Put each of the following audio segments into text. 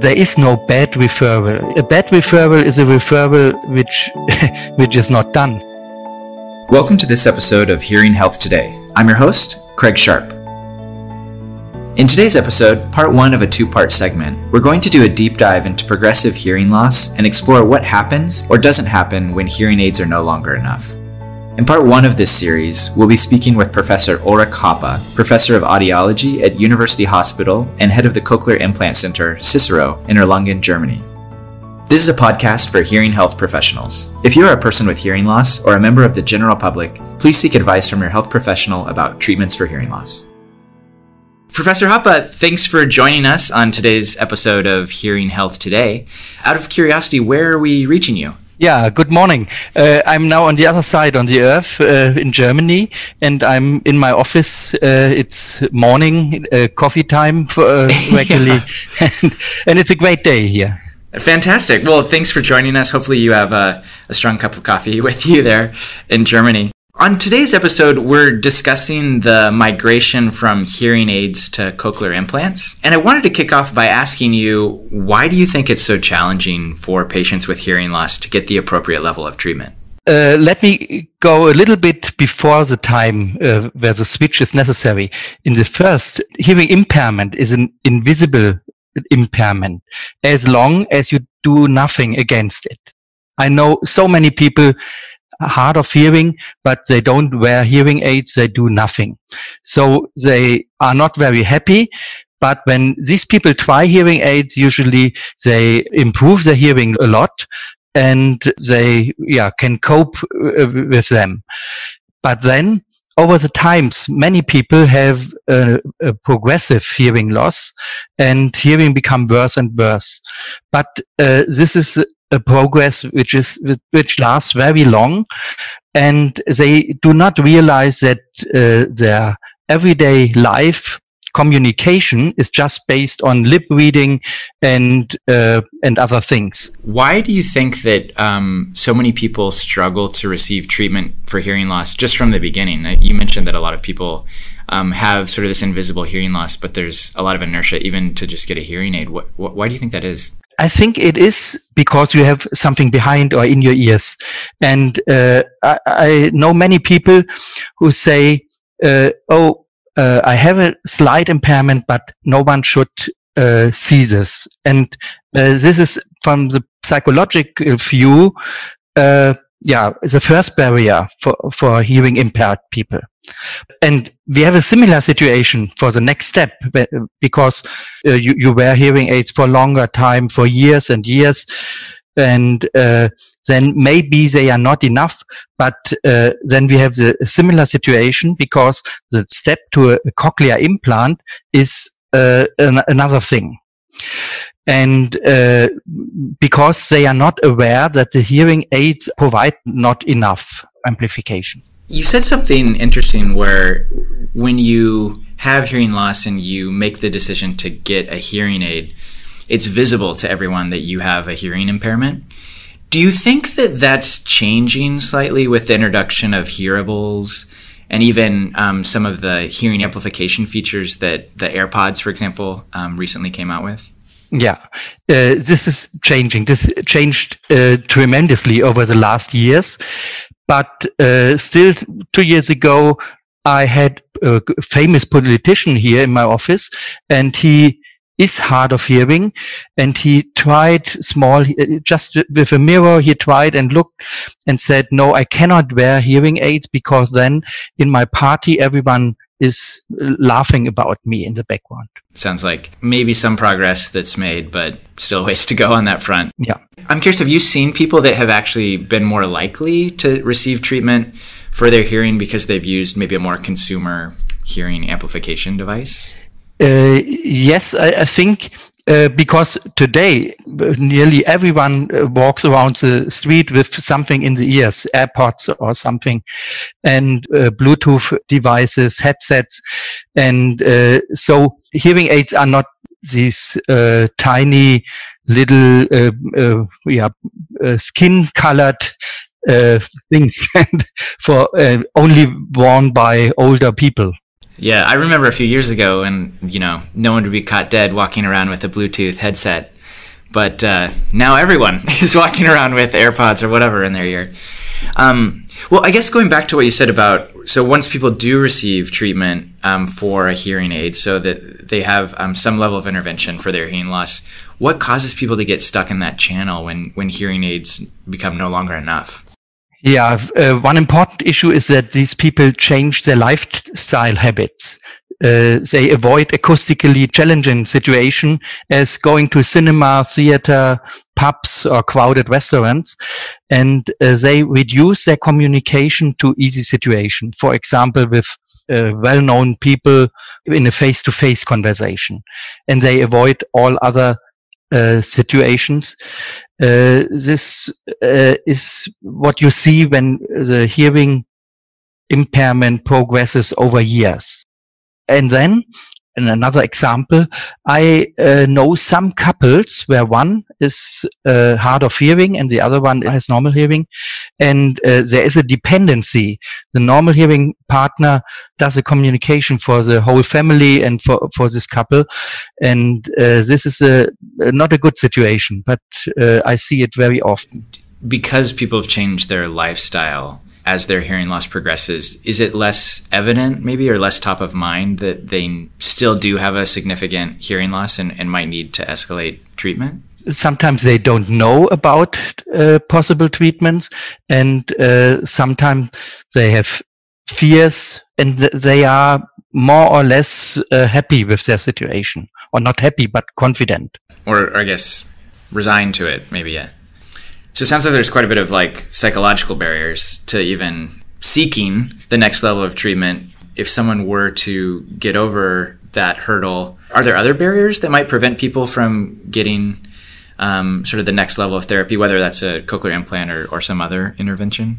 there is no bad referral. A bad referral is a referral which, which is not done. Welcome to this episode of Hearing Health Today. I'm your host, Craig Sharp. In today's episode, part one of a two part segment, we're going to do a deep dive into progressive hearing loss and explore what happens or doesn't happen when hearing aids are no longer enough. In part one of this series, we'll be speaking with Professor Ulrich Hoppe, Professor of Audiology at University Hospital and head of the Cochlear Implant Center, Cicero, in Erlangen, Germany. This is a podcast for hearing health professionals. If you are a person with hearing loss or a member of the general public, please seek advice from your health professional about treatments for hearing loss. Professor Hoppe, thanks for joining us on today's episode of Hearing Health Today. Out of curiosity, where are we reaching you? Yeah, good morning. Uh, I'm now on the other side on the earth uh, in Germany, and I'm in my office. Uh, it's morning, uh, coffee time for, uh, regularly, and, and it's a great day here. Fantastic. Well, thanks for joining us. Hopefully, you have a, a, strong cup of coffee with you there in Germany. On today's episode, we're discussing the migration from hearing aids to cochlear implants. And I wanted to kick off by asking you why do you think it's so challenging for patients with hearing loss to get the appropriate level of treatment? Uh, let me go a little bit before the time uh, where the switch is necessary. In the first, hearing impairment is an invisible impairment as long as you do nothing against it. I know so many people hard of hearing, but they don't wear hearing aids. They do nothing. So they are not very happy. But when these people try hearing aids, usually they improve their hearing a lot and they, yeah, can cope uh, with them. But then over the times, many people have a, progressive hearing loss and hearing become worse and worse. But uh, this is a progress which is which lasts very long, and they do not realize that uh, their everyday life communication is just based on lip reading and uh, and other things. Why do you think that um, so many people struggle to receive treatment for hearing loss just from the beginning? You mentioned that a lot of people um, have sort of this invisible hearing loss, but there's a lot of inertia even to just get a hearing aid. What, what, why do you think that is? I think it is because you have something behind or in your ears. And uh, I, I, know many people who say, uh, oh, uh, I have a slight impairment, but no one should uh, see this. And uh, this is from the psychological view, yeah, the first barrier for, for hearing impaired people. And we have a similar situation for the next step because uh, you, you wear hearing aids for longer time, for years and years. And uh, then maybe they are not enough, but uh, then we have the similar situation because the step to a, a cochlear implant is uh, an, another thing and uh, because they are not aware that the hearing aids provide not enough amplification. You said something interesting where when you have hearing loss and you make the decision to get a hearing aid, it's visible to everyone that you have a hearing impairment. Do you think that that's changing slightly with the introduction of hearables and even um, some of the hearing amplification features that the AirPods, for example, um, recently came out with? Yeah, uh, this is changing. This changed uh, tremendously over the last years. But uh, still, two years ago, I had a famous politician here in my office, and he is hard of hearing, and he tried small, uh, just with a mirror, he tried and looked and said, "No, I cannot wear hearing aids because then in my party everyone is laughing about me in the background." Sounds like maybe some progress that's made, but still ways to go on that front. Yeah. I'm curious, have you seen people that have actually been more likely to receive treatment for their hearing because they've used maybe a more consumer hearing amplification device? Uh, yes, I, I think uh, because today nearly everyone uh, walks around the street with something in the ears, AirPods or something, and uh, Bluetooth devices, headsets, and uh, so hearing aids are not these uh, tiny little yeah skin colored things for only worn by older people. Yeah, I remember a few years ago when, you know, no one would be caught dead walking around with a Bluetooth headset. but uh, now everyone is walking around with AirPods or whatever in their ear. Um, well, I guess going back to what you said about so once people do receive treatment um, for a hearing aid, so that they have um, some level of intervention for their hearing loss, what causes people to get stuck in that channel when when hearing aids become no longer enough? Yeah, uh, one important issue is that these people change their lifestyle habits. Uh, they avoid acoustically challenging situation as going to cinema, theater, pubs or crowded restaurants and uh, they reduce their communication to easy situation for example with uh, well-known people in a face-to-face conversation and they avoid all other uh, situations. Uh, this uh, is what you see when the hearing impairment progresses over years. And then in another example, I uh, know some couples where one is uh, hard of hearing and the other one has normal hearing, and uh, there is a dependency. The normal hearing partner does a communication for the whole family and for for this couple, and uh, this is a not a good situation, but uh, I see it very often. Because people have changed their lifestyle as their hearing loss progresses, is it less evident maybe or less top of mind that they still do have a significant hearing loss and, and might need to escalate treatment? Sometimes they don't know about uh, possible treatments, and uh, sometimes they have fears and th- they are more or less uh, happy with their situation, or not happy, but confident. Or, I guess, resigned to it, maybe, yeah. So it sounds like there's quite a bit of like psychological barriers to even seeking the next level of treatment. If someone were to get over that hurdle, are there other barriers that might prevent people from getting um, sort of the next level of therapy, whether that's a cochlear implant or, or some other intervention?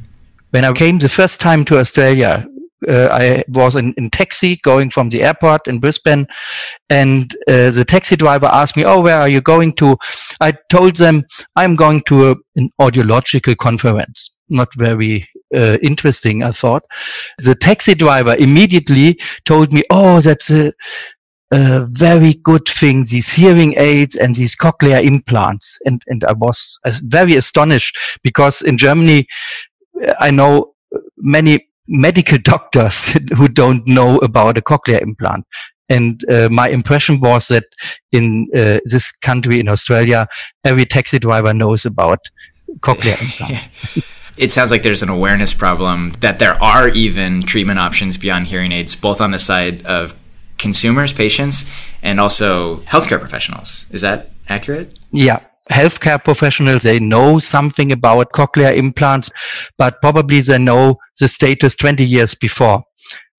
When I came the first time to Australia, uh, I was in, in taxi going from the airport in Brisbane, and uh, the taxi driver asked me, "Oh, where are you going to?" I told them I'm going to a, an audiological conference. Not very uh, interesting, I thought. The taxi driver immediately told me, "Oh, that's a." A very good thing, these hearing aids and these cochlear implants. And, and I was very astonished because in Germany, I know many medical doctors who don't know about a cochlear implant. And uh, my impression was that in uh, this country, in Australia, every taxi driver knows about cochlear implants. it sounds like there's an awareness problem that there are even treatment options beyond hearing aids, both on the side of consumers, patients, and also healthcare professionals. Is that accurate? Yeah, healthcare professionals, they know something about cochlear implants, but probably they know the status 20 years before.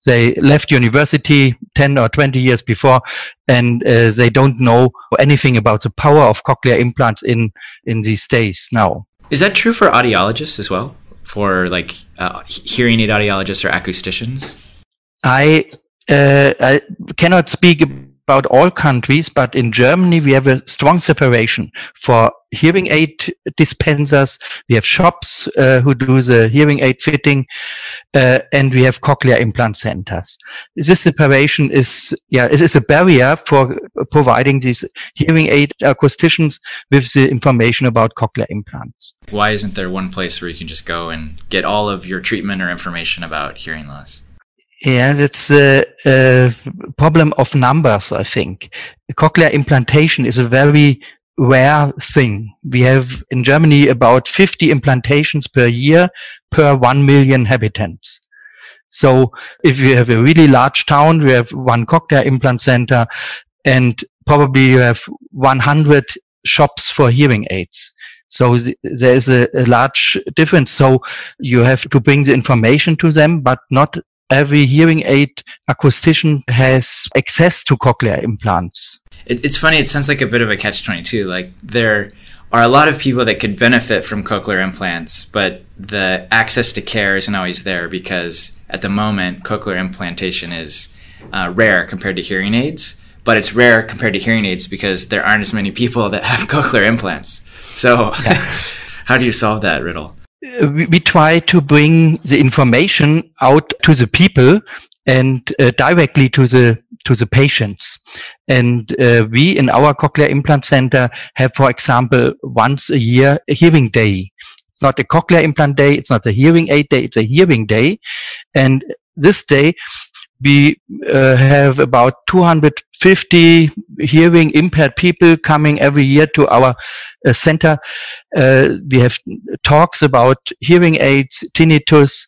They left university 10 or 20 years before, and uh, they don't know anything about the power of cochlear implants in, in these days now. Is that true for audiologists as well? For like uh, hearing aid audiologists or acousticians? I, uh, I cannot speak about all countries, but in Germany we have a strong separation for hearing aid dispensers. We have shops uh, who do the hearing aid fitting, uh, and we have cochlear implant centers. This separation is, yeah, it is a barrier for providing these hearing aid acousticians with the information about cochlear implants. Why isn't there one place where you can just go and get all of your treatment or information about hearing loss? Yeah, that's a, a, uh, problem of numbers, I think. Cochlear implantation is a very rare thing. We have in Germany about 50 implantations per year per 1 million inhabitants. So if you have a really large town, we have one cochlear implant center and probably you have 100 shops for hearing aids. So th- there is a, a, large difference. So you have to bring the information to them, but not every hearing aid acoustician has access to cochlear implants. It, it's funny, it sounds like a bit of a catch 22. Like, there are a lot of people that could benefit from cochlear implants, but the access to care isn't always there because at the moment, cochlear implantation is uh, rare compared to hearing aids. But it's rare compared to hearing aids because there aren't as many people that have cochlear implants. So, yeah. how do you solve that riddle? We, we try to bring the information out to the people and uh, directly to the to the patients. And uh, we in our cochlear implant center have, for example, once a year a hearing day. It's not a cochlear implant day. It's not a hearing aid day. It's a hearing day. And this day, we uh, have about 250 hearing impaired people coming every year to our uh, center. Uh, we have talks about hearing aids, tinnitus,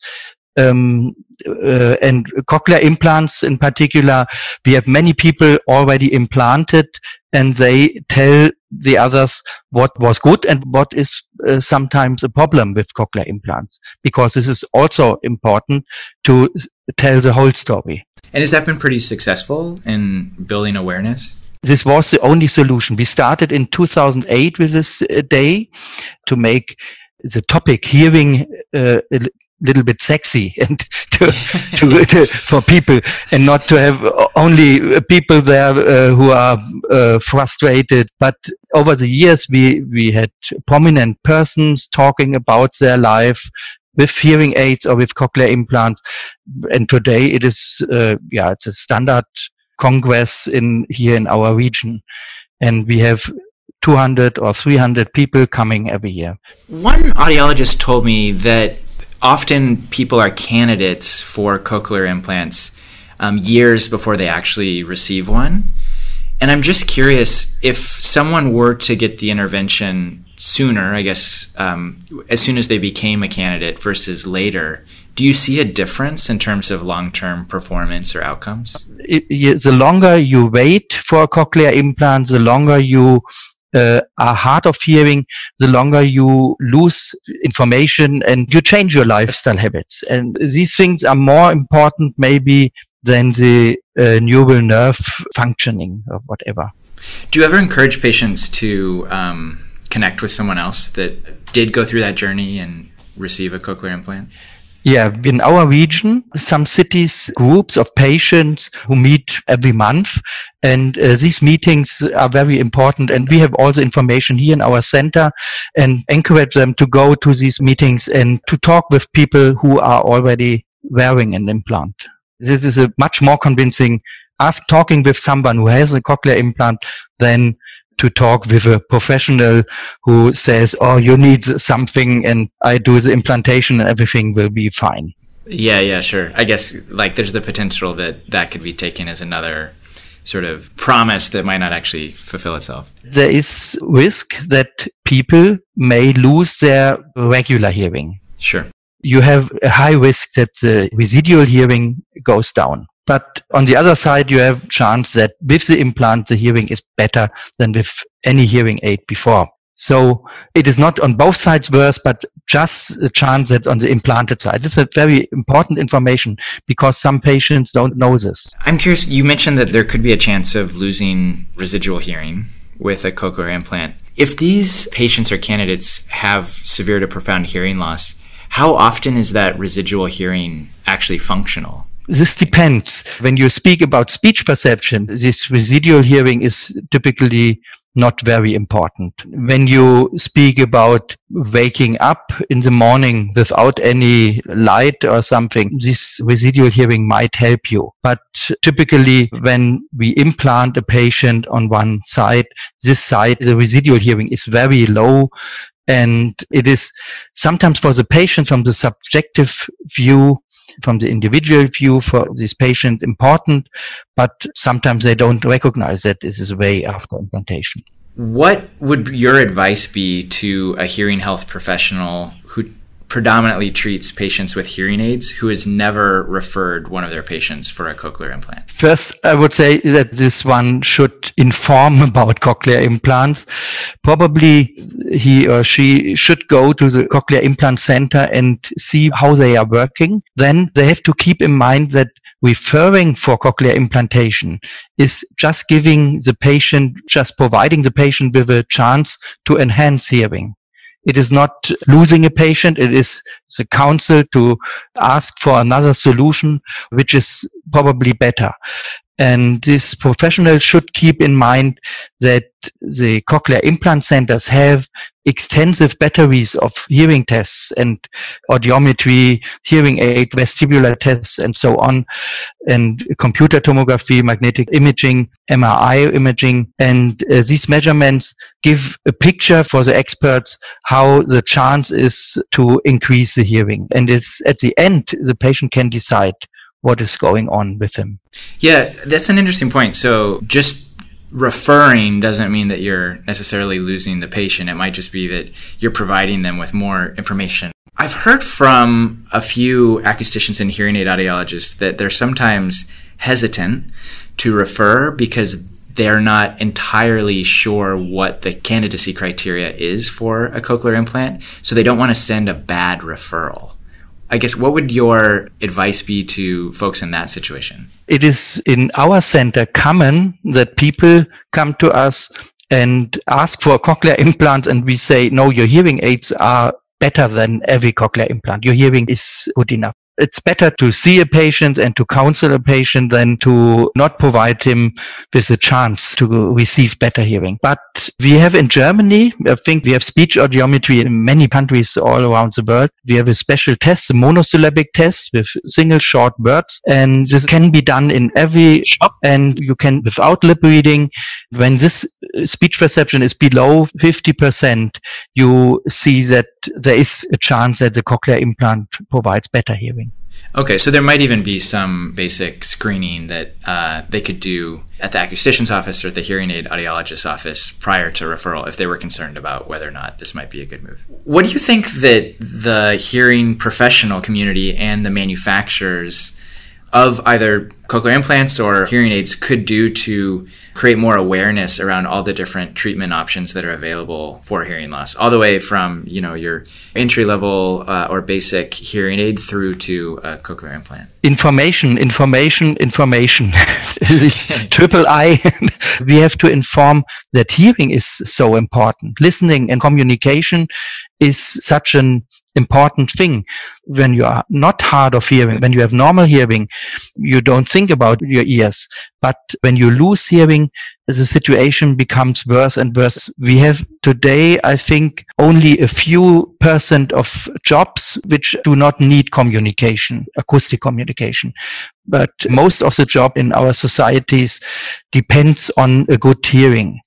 um, uh, and cochlear implants in particular. We have many people already implanted and they tell the others what was good and what is uh, sometimes a problem with cochlear implants because this is also important to tell the whole story. And has that been pretty successful in building awareness? This was the only solution. We started in 2008 with this uh, day to make the topic hearing uh, little bit sexy and to, to, to, for people and not to have only people there uh, who are uh, frustrated. But over the years we we had prominent persons talking about their life with hearing aids or with cochlear implants. And today it is uh, yeah it's a standard congress in here in our region. And we have 200 or 300 people coming every year. One audiologist told me that often people are candidates for cochlear implants um, years before they actually receive one. And I'm just curious if someone were to get the intervention sooner, I guess, um, as soon as they became a candidate versus later, do you see a difference in terms of long term performance or outcomes? It, the longer you wait for a cochlear implant, the longer you uh, are hard of hearing, the longer you lose information and you change your lifestyle habits. And these things are more important maybe than the uh, neural nerve functioning or whatever. Do you ever encourage patients to um, connect with someone else that did go through that journey and receive a cochlear implant? Yeah, in our region, some cities, groups of patients who meet every month. And uh, these meetings are very important. And we have all the information here in our center and encourage them to go to these meetings and to talk with people who are already wearing an implant. This is a much more convincing ask talking with someone who has a cochlear implant than to talk with a professional who says, "Oh, you need something," and I do the implantation, and everything will be fine. Yeah, yeah, sure. I guess like there's the potential that that could be taken as another sort of promise that might not actually fulfill itself. There is risk that people may lose their regular hearing. Sure. You have a high risk that the residual hearing goes down. But on the other side, you have chance that with the implant, the hearing is better than with any hearing aid before. So it is not on both sides worse, but just the chance that's on the implanted side. This is a very important information because some patients don't know this. I'm curious, you mentioned that there could be a chance of losing residual hearing with a cochlear implant. If these patients or candidates have severe to profound hearing loss, how often is that residual hearing actually functional? This depends. When you speak about speech perception, this residual hearing is typically not very important. When you speak about waking up in the morning without any light or something, this residual hearing might help you. But typically when we implant a patient on one side, this side, the residual hearing is very low. And it is sometimes for the patient from the subjective view, from the individual view for this patient important, but sometimes they don't recognize that this is a way after implantation. What would your advice be to a hearing health professional who predominantly treats patients with hearing aids who has never referred one of their patients for a cochlear implant? First, I would say that this one should inform about cochlear implants. Probably he or she should go to the cochlear implant center and see how they are working. Then they have to keep in mind that referring for cochlear implantation is just giving the patient, just providing the patient with a chance to enhance hearing. It is not losing a patient. It is the counsel to ask for another solution, which is probably better. And this professional should keep in mind that the cochlear implant centers have extensive batteries of hearing tests and audiometry, hearing aid, vestibular tests, and so on, and computer tomography, magnetic imaging, MRI imaging. And uh, these measurements give a picture for the experts how the chance is to increase the hearing. And it's at the end, the patient can decide what is going on with him. Yeah, that's an interesting point. So just referring doesn't mean that you're necessarily losing the patient. It might just be that you're providing them with more information. I've heard from a few acousticians and hearing aid audiologists that they're sometimes hesitant to refer because they're not entirely sure what the candidacy criteria is for a cochlear implant. So they don't want to send a bad referral. I guess what would your advice be to folks in that situation? It is in our center common that people come to us and ask for cochlear implant and we say, no, your hearing aids are better than every cochlear implant. Your hearing is good enough it's better to see a patient and to counsel a patient than to not provide him with a chance to receive better hearing. But we have in Germany, I think we have speech audiometry in many countries all around the world. We have a special test, a monosyllabic test with single short words. And this can be done in every shop and you can, without lip reading, when this uh, speech perception is below 50%, you see that there is a chance that the cochlear implant provides better hearing. Okay, so there might even be some basic screening that uh, they could do at the acoustician's office or at the hearing aid audiologist's office prior to referral if they were concerned about whether or not this might be a good move. What do you think that the hearing professional community and the manufacturers of either cochlear implants or hearing aids could do to create more awareness around all the different treatment options that are available for hearing loss, all the way from you know your entry level uh, or basic hearing aid through to a cochlear implant. Information, information, information. this triple I. we have to inform that hearing is so important. Listening and communication is such an important thing. When you are not hard of hearing, when you have normal hearing, you don't think about your ears. But when you lose hearing, the situation becomes worse and worse. We have today, I think, only a few percent of jobs which do not need communication, acoustic communication. But most of the job in our societies depends on a good hearing.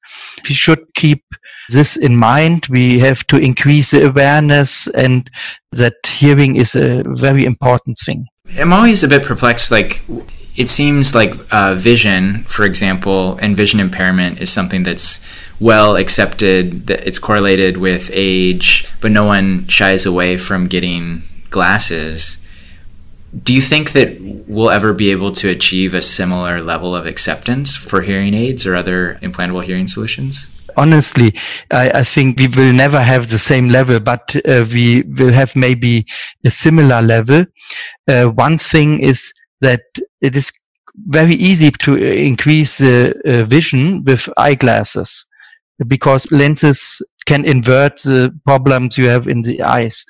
We should keep this in mind. We have to increase the awareness and that hearing is a very important thing. I'm always a bit perplexed. Like, it seems like uh, vision, for example, and vision impairment is something that's well accepted, that it's correlated with age, but no one shies away from getting glasses. Do you think that we'll ever be able to achieve a similar level of acceptance for hearing aids or other implantable hearing solutions? Honestly, I, I, think we will never have the same level, but uh, we will have maybe a similar level. Uh, one thing is that it is very easy to increase the uh, vision with eyeglasses because lenses can invert the problems you have in the eyes.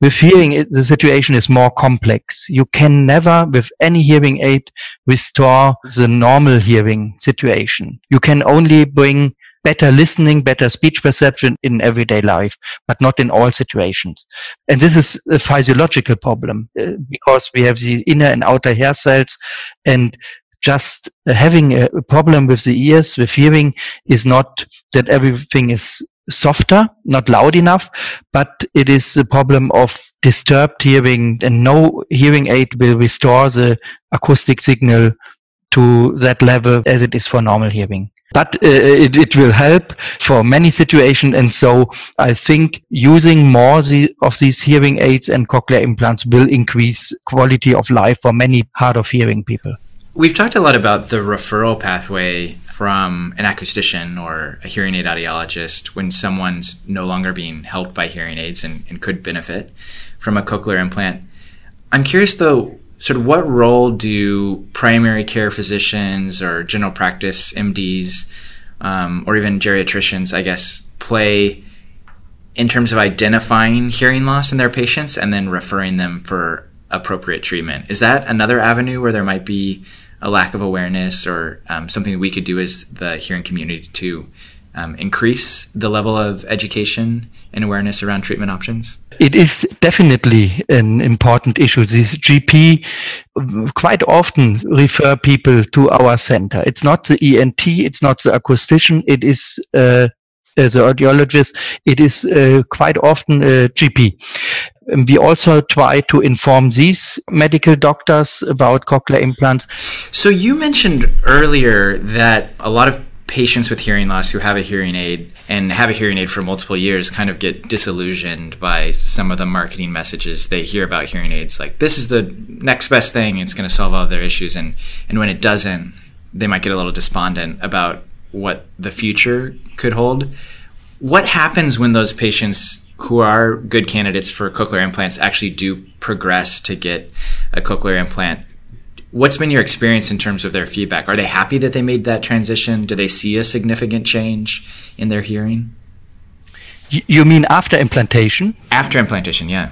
With hearing, it, the situation is more complex. You can never, with any hearing aid, restore the normal hearing situation. You can only bring better listening, better speech perception in everyday life, but not in all situations. And this is a physiological problem uh, because we have the inner and outer hair cells and just having a problem with the ears, with hearing is not that everything is softer, not loud enough, but it is a problem of disturbed hearing and no hearing aid will restore the acoustic signal to that level as it is for normal hearing but uh, it, it will help for many situations. And so I think using more of these hearing aids and cochlear implants will increase quality of life for many hard of hearing people. We've talked a lot about the referral pathway from an acoustician or a hearing aid audiologist when someone's no longer being helped by hearing aids and, and could benefit from a cochlear implant. I'm curious though, sort of what role do primary care physicians or general practice MDs um, or even geriatricians, I guess, play in terms of identifying hearing loss in their patients and then referring them for appropriate treatment? Is that another avenue where there might be a lack of awareness or um, something we could do as the hearing community to um, increase the level of education and awareness around treatment options? It is definitely an important issue. This GP quite often refer people to our center. It's not the ENT, it's not the acoustician, it is uh, the audiologist, it is uh, quite often a GP. Um, we also try to inform these medical doctors about cochlear implants. So you mentioned earlier that a lot of patients with hearing loss who have a hearing aid and have a hearing aid for multiple years kind of get disillusioned by some of the marketing messages they hear about hearing aids like this is the next best thing it's going to solve all their issues and and when it doesn't they might get a little despondent about what the future could hold. What happens when those patients who are good candidates for cochlear implants actually do progress to get a cochlear implant what's been your experience in terms of their feedback? Are they happy that they made that transition? Do they see a significant change in their hearing? You mean after implantation? After implantation, yeah.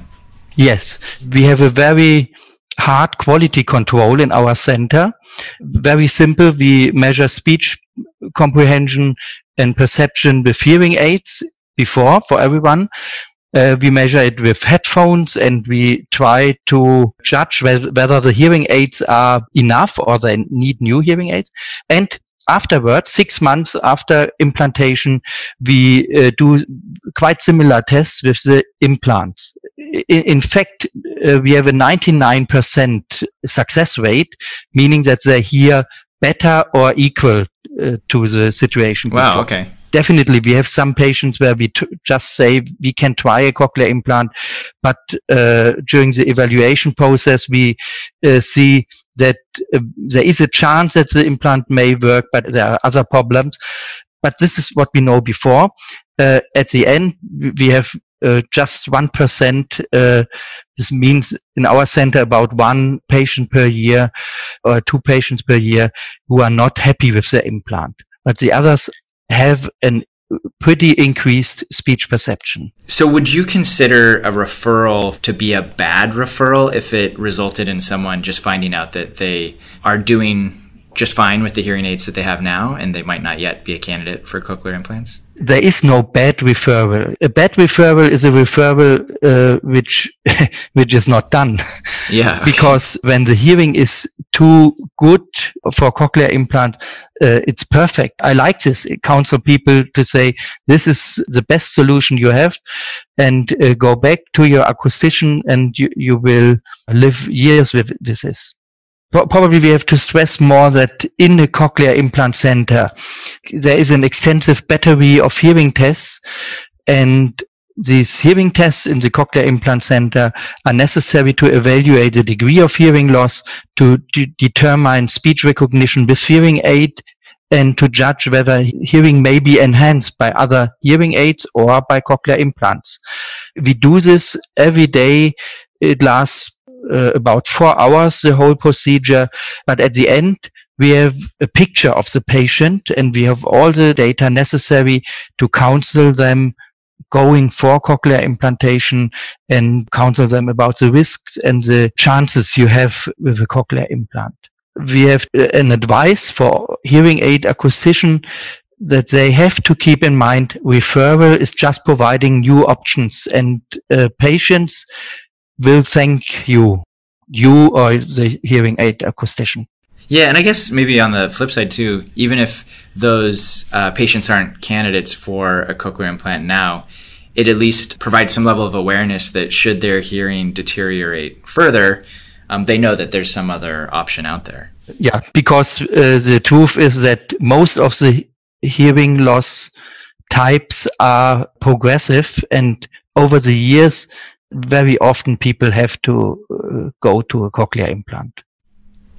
Yes, we have a very hard quality control in our center. Very simple. We measure speech comprehension and perception with hearing aids before for everyone. Uh, we measure it with headphones and we try to judge whether, whether the hearing aids are enough or they need new hearing aids. And afterwards, six months after implantation, we uh, do quite similar tests with the implants. In, in fact, uh, we have a 99% success rate, meaning that they hear better or equal uh, to the situation. Wow. Before. Okay definitely we have some patients where we just say we can try a cochlear implant, but uh, during the evaluation process we uh, see that uh, there is a chance that the implant may work, but there are other problems. But this is what we know before. Uh, at the end, we have uh, just 1%. Uh, this means in our center about one patient per year or two patients per year who are not happy with the implant. But the others have an pretty increased speech perception. So, would you consider a referral to be a bad referral if it resulted in someone just finding out that they are doing just fine with the hearing aids that they have now and they might not yet be a candidate for cochlear implants? There is no bad referral. A bad referral is a referral uh, which which is not done. Yeah. Okay. because when the hearing is too good for cochlear implant, uh, it's perfect. I like this. I counsel people to say this is the best solution you have, and uh, go back to your acoustician, and you you will live years with, with this probably we have to stress more that in the cochlear implant center, there is an extensive battery of hearing tests and these hearing tests in the cochlear implant center are necessary to evaluate the degree of hearing loss, to determine speech recognition with hearing aid, and to judge whether hearing may be enhanced by other hearing aids or by cochlear implants. We do this every day. It lasts uh, about four hours, the whole procedure. But at the end, we have a picture of the patient and we have all the data necessary to counsel them going for cochlear implantation and counsel them about the risks and the chances you have with a cochlear implant. We have uh, an advice for hearing aid acoustician that they have to keep in mind referral is just providing new options and uh, patients will thank you, you or the hearing aid acoustician. Yeah, and I guess maybe on the flip side too, even if those uh, patients aren't candidates for a cochlear implant now, it at least provides some level of awareness that should their hearing deteriorate further, um, they know that there's some other option out there. Yeah, because uh, the truth is that most of the hearing loss types are progressive, and over the years, very often people have to uh, go to a cochlear implant.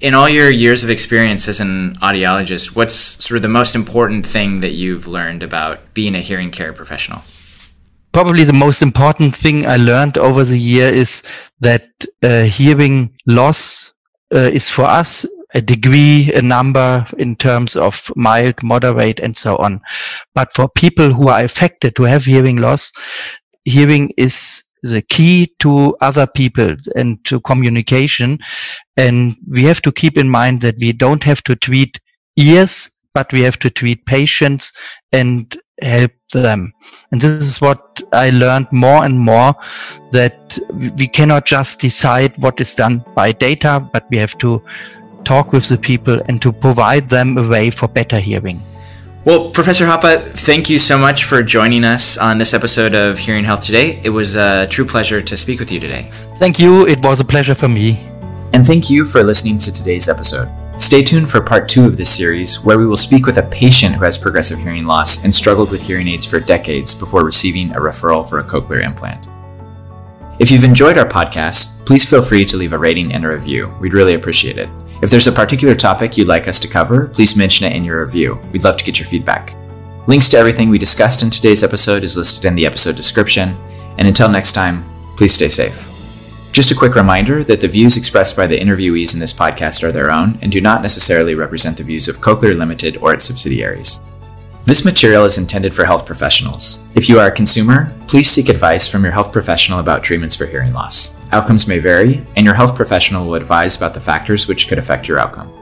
In all your years of experience as an audiologist, what's sort of the most important thing that you've learned about being a hearing care professional? Probably the most important thing I learned over the year is that uh, hearing loss uh, is for us a degree, a number in terms of mild, moderate, and so on. But for people who are affected to have hearing loss, hearing is the key to other people and to communication. And we have to keep in mind that we don't have to treat ears, but we have to treat patients and help them. And this is what I learned more and more that we cannot just decide what is done by data, but we have to talk with the people and to provide them a way for better hearing. Well, Professor Hoppe, thank you so much for joining us on this episode of Hearing Health Today. It was a true pleasure to speak with you today. Thank you. It was a pleasure for me. And thank you for listening to today's episode. Stay tuned for part two of this series, where we will speak with a patient who has progressive hearing loss and struggled with hearing aids for decades before receiving a referral for a cochlear implant. If you've enjoyed our podcast, please feel free to leave a rating and a review. We'd really appreciate it. If there's a particular topic you'd like us to cover, please mention it in your review. We'd love to get your feedback. Links to everything we discussed in today's episode is listed in the episode description. And until next time, please stay safe. Just a quick reminder that the views expressed by the interviewees in this podcast are their own and do not necessarily represent the views of Cochlear Limited or its subsidiaries. This material is intended for health professionals. If you are a consumer, please seek advice from your health professional about treatments for hearing loss. Outcomes may vary, and your health professional will advise about the factors which could affect your outcome.